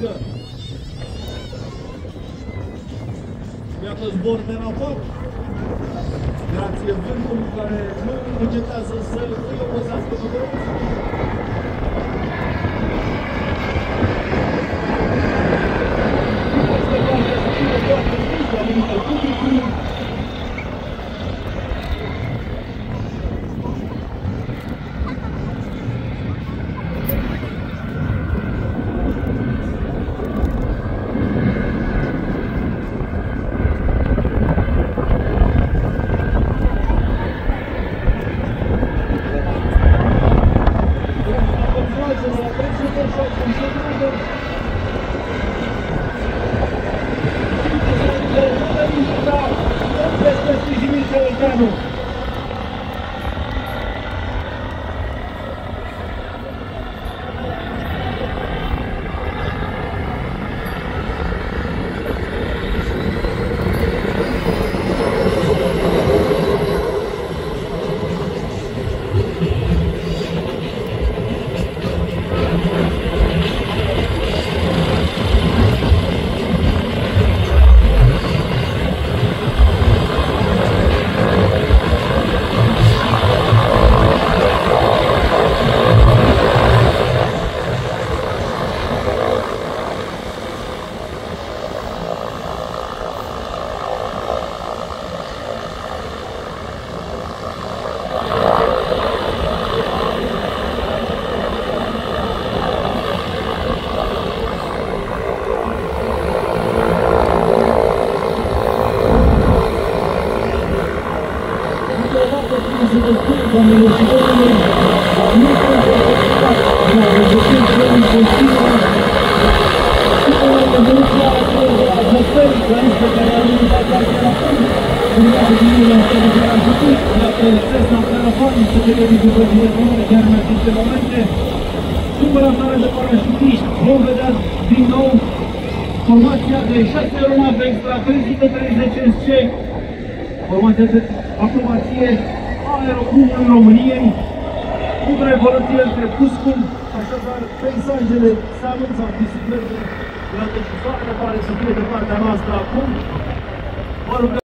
lungă. Iată zbor de raport. Grație vântului care nu încetează să Presidente Jimmy Celentano. Formația de 6 aeronave extra 330 SC, formația de acrobație a aeroclubului României, cu revoluție între Cuscul, așadar peisajele se anunță biciclete, iată și foarte pare să fie de partea noastră acum. Vă rugăm